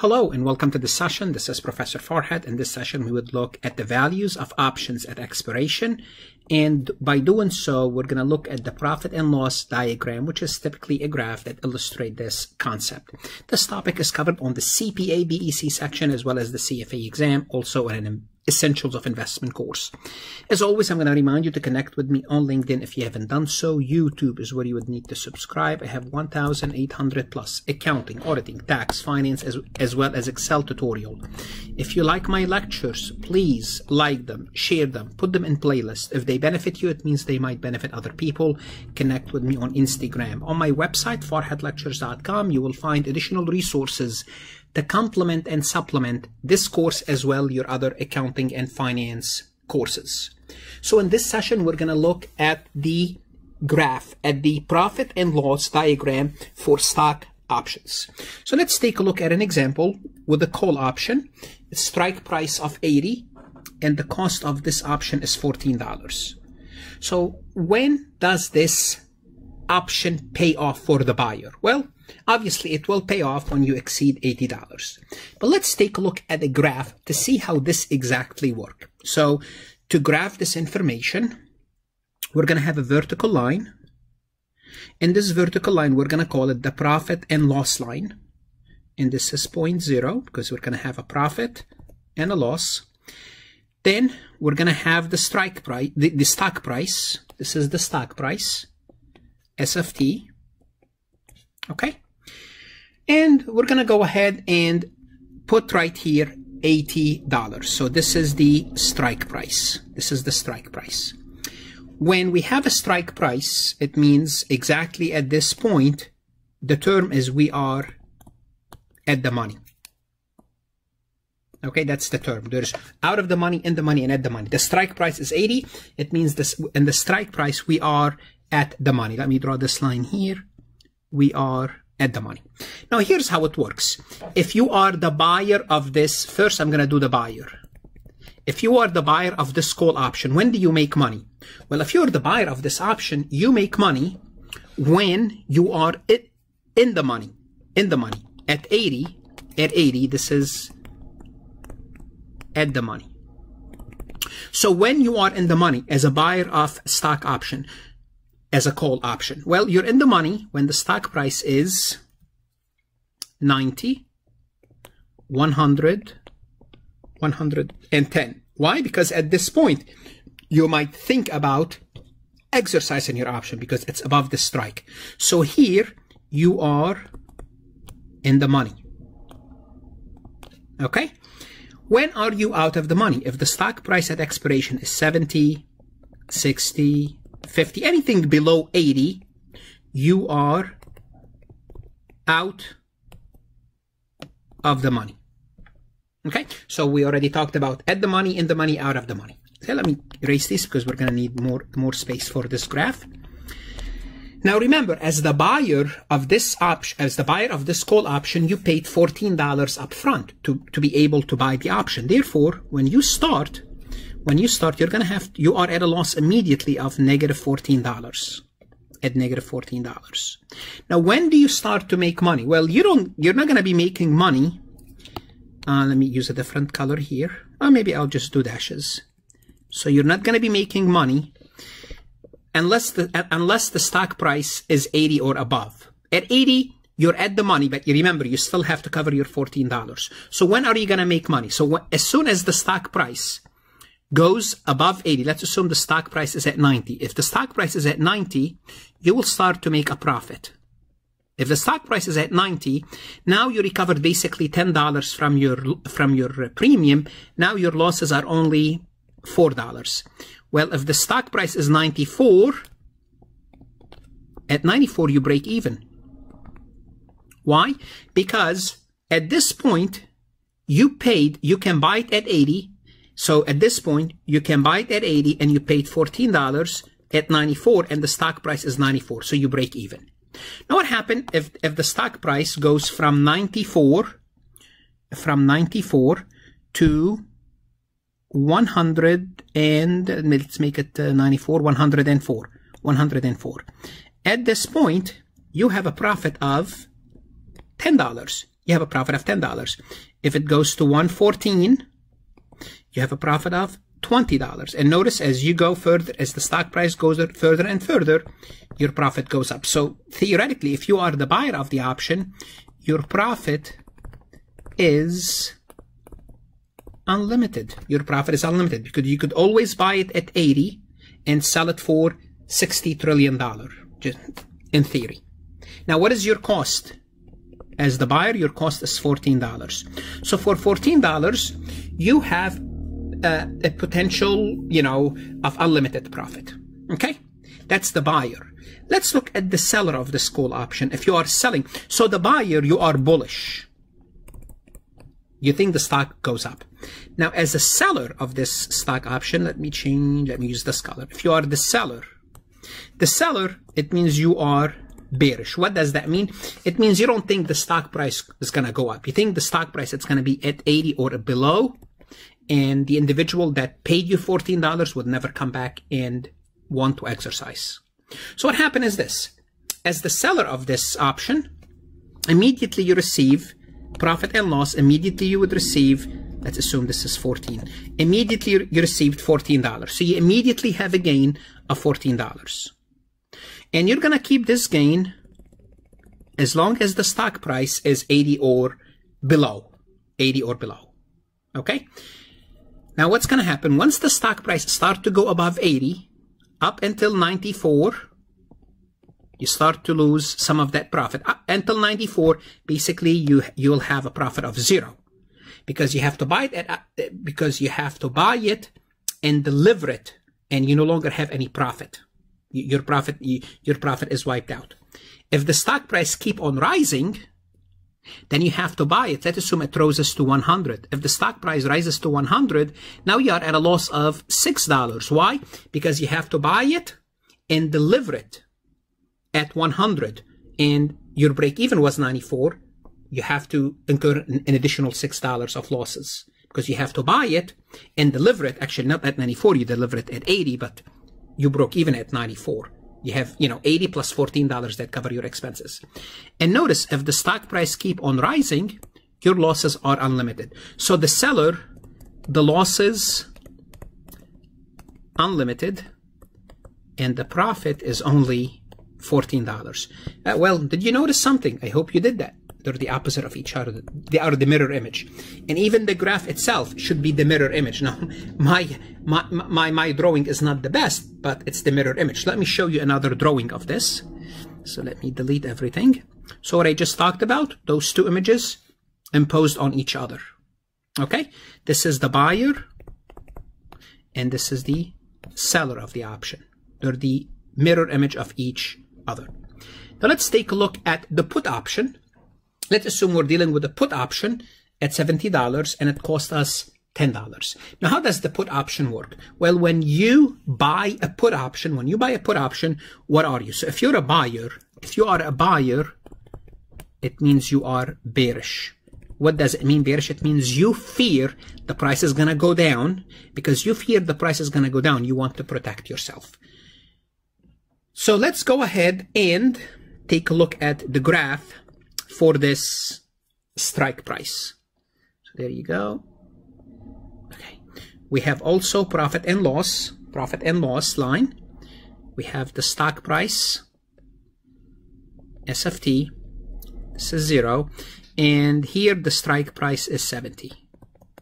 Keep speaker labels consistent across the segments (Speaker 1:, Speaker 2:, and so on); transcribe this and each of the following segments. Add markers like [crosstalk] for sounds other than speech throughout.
Speaker 1: Hello and welcome to this session. This is Professor Farhat. In this session, we would look at the values of options at expiration. And by doing so, we're going to look at the profit and loss diagram, which is typically a graph that illustrates this concept. This topic is covered on the CPA BEC section as well as the CFA exam, also in an Essentials of Investment course. As always, I'm going to remind you to connect with me on LinkedIn if you haven't done so. YouTube is where you would need to subscribe. I have 1,800 plus accounting, auditing, tax, finance, as, as well as Excel tutorial. If you like my lectures, please like them, share them, put them in playlist. If they benefit you, it means they might benefit other people. Connect with me on Instagram. On my website, farhatlectures.com, you will find additional resources to complement and supplement this course as well your other accounting and finance courses. So in this session, we're going to look at the graph, at the profit and loss diagram for stock options. So let's take a look at an example with a call option, strike price of 80 and the cost of this option is $14. So when does this option pay off for the buyer? Well, Obviously, it will pay off when you exceed $80. But let's take a look at the graph to see how this exactly works. So to graph this information, we're going to have a vertical line. In this vertical line, we're going to call it the profit and loss line. And this is 0.0 because we're going to have a profit and a loss. Then we're going to have the strike price, the, the stock price. This is the stock price, SFT. Okay. And we're going to go ahead and put right here $80. So this is the strike price. This is the strike price. When we have a strike price, it means exactly at this point, the term is we are at the money. Okay, that's the term. There's out of the money, in the money, and at the money. The strike price is 80. It means this and the strike price, we are at the money. Let me draw this line here. We are at the money. Now here's how it works. If you are the buyer of this, first I'm going to do the buyer. If you are the buyer of this call option, when do you make money? Well, if you're the buyer of this option, you make money when you are in the money, in the money. At 80, at 80, this is at the money. So when you are in the money as a buyer of stock option, as a call option? Well, you're in the money when the stock price is 90, 100, 110. Why? Because at this point, you might think about exercising your option because it's above the strike. So here you are in the money. Okay? When are you out of the money? If the stock price at expiration is 70, 60, 50, anything below 80, you are out of the money. Okay, so we already talked about at the money, in the money, out of the money. So let me erase this because we're going to need more, more space for this graph. Now remember, as the buyer of this option, as the buyer of this call option, you paid $14 upfront to, to be able to buy the option. Therefore, when you start, when you start, you're going to have, you are at a loss immediately of negative $14 at negative $14. Now, when do you start to make money? Well, you don't, you're not going to be making money. Uh, let me use a different color here. Or maybe I'll just do dashes. So you're not going to be making money unless the, unless the stock price is 80 or above. At 80, you're at the money, but you remember, you still have to cover your $14. So when are you going to make money? So as soon as the stock price goes above 80, let's assume the stock price is at 90. If the stock price is at 90, you will start to make a profit. If the stock price is at 90, now you recovered basically $10 from your, from your premium. Now your losses are only $4. Well, if the stock price is 94, at 94 you break even. Why? Because at this point, you paid, you can buy it at 80, so at this point, you can buy it at 80 and you paid $14 at 94 and the stock price is 94. So you break even. Now what happened if, if the stock price goes from 94, from 94 to 100 and let's make it uh, 94, 104, 104. At this point, you have a profit of $10. you have a profit of $10. If it goes to 114, you have a profit of $20. And notice as you go further, as the stock price goes further and further, your profit goes up. So theoretically, if you are the buyer of the option, your profit is unlimited. Your profit is unlimited because you could always buy it at 80 and sell it for 60 trillion dollar in theory. Now, what is your cost? As the buyer, your cost is $14. So for $14, you have uh, a potential, you know, of unlimited profit. Okay? That's the buyer. Let's look at the seller of this call option. If you are selling, so the buyer, you are bullish. You think the stock goes up. Now, as a seller of this stock option, let me change, let me use this color. If you are the seller, the seller, it means you are bearish. What does that mean? It means you don't think the stock price is going to go up. You think the stock price it's going to be at 80 or below, and the individual that paid you $14 would never come back and want to exercise. So what happened is this. As the seller of this option, immediately you receive profit and loss. Immediately you would receive, let's assume this is 14. Immediately you received $14. So you immediately have a gain of $14. And you're going to keep this gain as long as the stock price is 80 or below. 80 or below. Okay? Now what's going to happen? Once the stock price start to go above 80, up until 94, you start to lose some of that profit. Up until 94, basically you you'll have a profit of zero because you have to buy it at, uh, because you have to buy it and deliver it and you no longer have any profit. Your profit your profit is wiped out. If the stock price keep on rising, then you have to buy it. Let's assume it rises to 100. If the stock price rises to 100, now you are at a loss of $6. Why? Because you have to buy it and deliver it at 100 and your break even was 94. You have to incur an additional $6 of losses because you have to buy it and deliver it. Actually, not at 94, you deliver it at 80, but you broke even at 94. You have, you know, 80 plus $14 that cover your expenses. And notice if the stock price keep on rising, your losses are unlimited. So the seller, the losses unlimited and the profit is only $14. Uh, well, did you notice something? I hope you did that. They're the opposite of each other. They are the mirror image. And even the graph itself should be the mirror image. [laughs] Now, my, my, my, my drawing is not the best, but it's the mirror image. Let me show you another drawing of this. So let me delete everything. So what I just talked about, those two images imposed on each other. Okay, this is the buyer and this is the seller of the option. They're the mirror image of each other. Now let's take a look at the put option let's assume we're dealing with a put option at $70 and it cost us $10. Now, how does the put option work? Well, when you buy a put option, when you buy a put option, what are you? So if you're a buyer, if you are a buyer, it means you are bearish. What does it mean bearish? It means you fear the price is going to go down because you fear the price is going to go down. You want to protect yourself. So let's go ahead and take a look at the graph for this strike price. So there you go. Okay. We have also profit and loss, profit and loss line. We have the stock price, SFT, this is zero. And here the strike price is 70.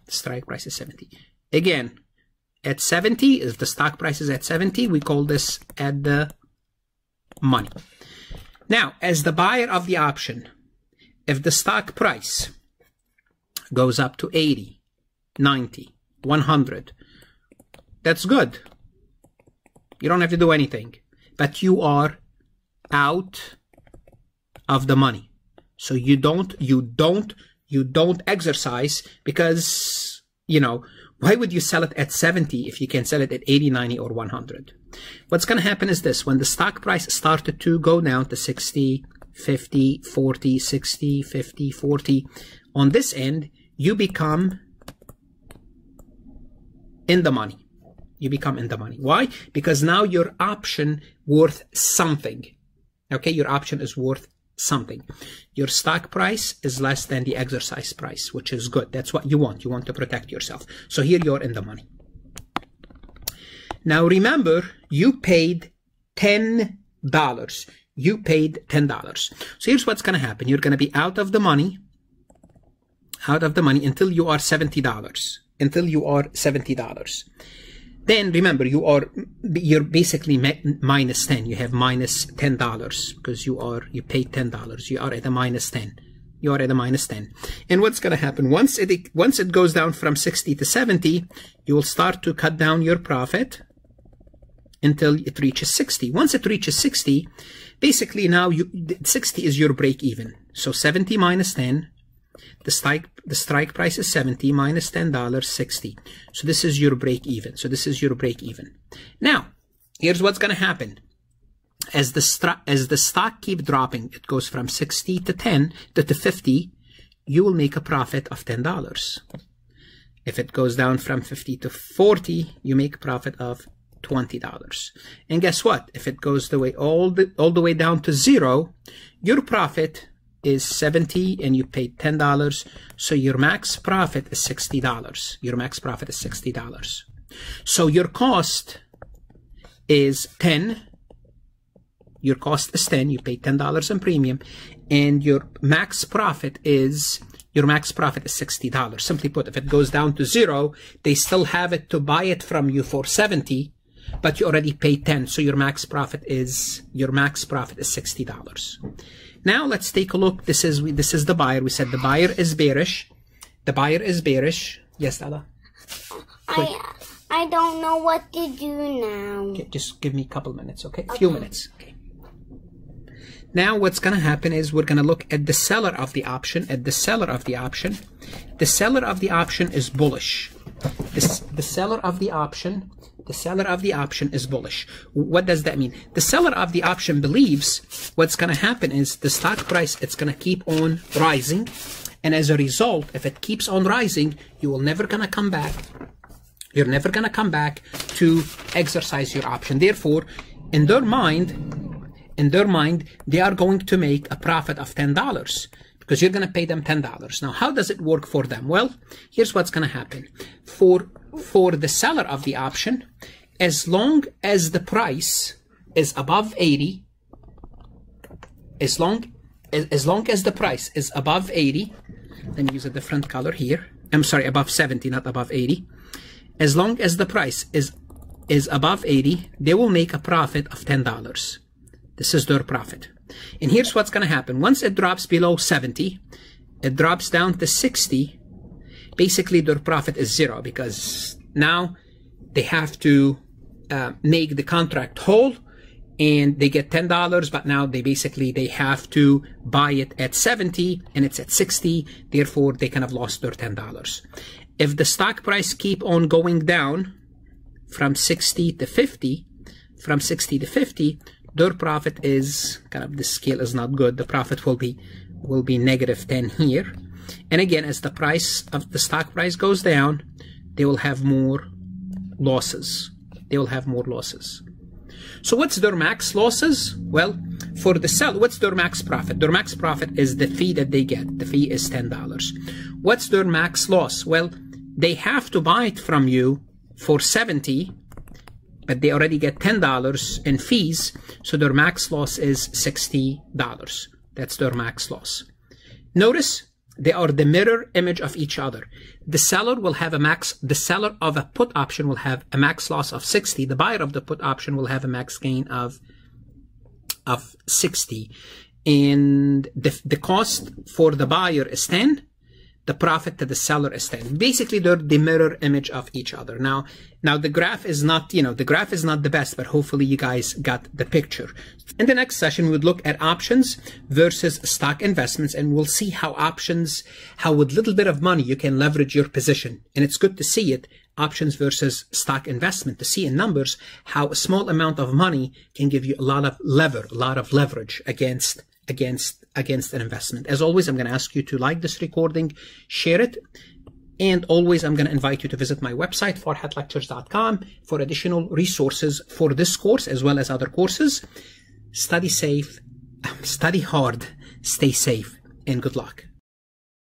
Speaker 1: The strike price is 70. Again, at 70, if the stock price is at 70, we call this at the money. Now, as the buyer of the option, if the stock price goes up to 80, 90, 100, that's good. You don't have to do anything. But you are out of the money. So you don't, you don't, you don't exercise because, you know, why would you sell it at 70 if you can sell it at 80, 90, or 100? What's going to happen is this. When the stock price started to go down to 60, 50, 40, 60, 50, 40. On this end, you become in the money. You become in the money. Why? Because now your option worth something. Okay, your option is worth something. Your stock price is less than the exercise price, which is good. That's what you want. You want to protect yourself. So here you're in the money. Now remember, you paid $10. You paid $10. So here's what's going to happen. You're going to be out of the money, out of the money until you are $70. Until you are $70 then remember you are you're basically minus 10 you have minus minus 10 dollars because you are you paid 10 dollars you are at a minus 10 you are at a minus 10 and what's going to happen once it once it goes down from 60 to 70 you will start to cut down your profit until it reaches 60 once it reaches 60 basically now you 60 is your break even so 70 minus 10 the strike, the strike price is 70 minus $10, 60. So this is your break even. So this is your break even. Now, here's what's going to happen. As the, as the stock keep dropping, it goes from 60 to 10 to, to 50, you will make a profit of $10. If it goes down from 50 to 40, you make a profit of $20. And guess what? If it goes the way all the all the way down to zero, your profit is 70 and you paid $10. So your max profit is $60. Your max profit is $60. So your cost is 10. Your cost is 10. You pay $10 in premium. And your max profit is your max profit is $60. Simply put, if it goes down to zero, they still have it to buy it from you for 70, but you already paid 10. So your max profit is, your max profit is $60. Now let's take a look. This is this is the buyer. We said the buyer is bearish. The buyer is bearish. Yes, Dada.
Speaker 2: I I don't know what to do now.
Speaker 1: Okay, just give me a couple minutes, okay? A few minutes. Okay. Now what's going to happen is we're going to look at the seller of the option, at the seller of the option. The seller of the option is bullish. This, the seller of the option the seller of the option is bullish. What does that mean? The seller of the option believes what's going to happen is the stock price, it's going to keep on rising. And as a result, if it keeps on rising, you will never going to come back. You're never going to come back to exercise your option. Therefore, in their mind, in their mind, they are going to make a profit of $10 because you're going to pay them $10. Now, how does it work for them? Well, here's what's going to happen. For for the seller of the option, as long as the price is above 80, as long as, as long as the price is above 80, let me use a different color here. I'm sorry, above 70, not above 80. As long as the price is is above 80, they will make a profit of $10. This is their profit. And here's what's going to happen. Once it drops below 70, it drops down to 60, basically their profit is zero because now they have to uh, make the contract whole and they get $10 but now they basically they have to buy it at 70 and it's at 60 therefore they kind of lost their $10 if the stock price keep on going down from 60 to 50 from 60 to 50 their profit is kind of the scale is not good the profit will be will be negative 10 here and again, as the price of the stock price goes down, they will have more losses. They will have more losses. So what's their max losses? Well, for the sell, what's their max profit? Their max profit is the fee that they get. The fee is $10. What's their max loss? Well, they have to buy it from you for 70 but they already get $10 in fees, so their max loss is $60. That's their max loss. Notice they are the mirror image of each other. The seller will have a max, the seller of a put option will have a max loss of 60. The buyer of the put option will have a max gain of, of 60. And the, the cost for the buyer is 10 the profit to the seller is 10. Basically, they're the mirror image of each other. Now, now the graph is not, you know, the graph is not the best, but hopefully you guys got the picture. In the next session, we would look at options versus stock investments, and we'll see how options, how with little bit of money you can leverage your position. And it's good to see it, options versus stock investment, to see in numbers how a small amount of money can give you a lot of lever, a lot of leverage against against against an investment. As always, I'm going to ask you to like this recording, share it, and always I'm going to invite you to visit my website, farhatlectures.com, for additional resources for this course as well as other courses. Study safe, [laughs] study hard, Stay safe and good luck.